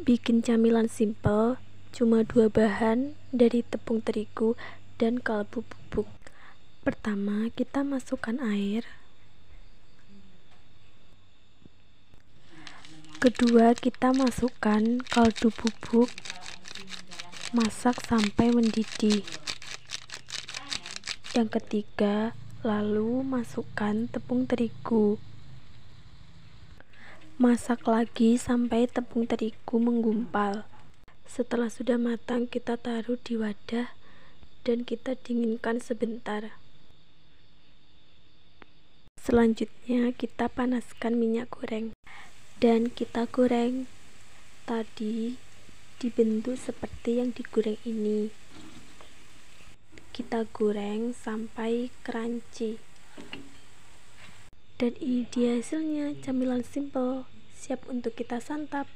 bikin camilan simple cuma dua bahan dari tepung terigu dan kaldu bubuk. Pertama kita masukkan air. Kedua kita masukkan kaldu bubuk. Masak sampai mendidih. Yang ketiga lalu masukkan tepung terigu masak lagi sampai tepung terigu menggumpal. Setelah sudah matang kita taruh di wadah dan kita dinginkan sebentar. Selanjutnya kita panaskan minyak goreng. Dan kita goreng. Tadi dibentuk seperti yang digoreng ini. Kita goreng sampai crunchy dan ini dia hasilnya. Camilan simple siap untuk kita santap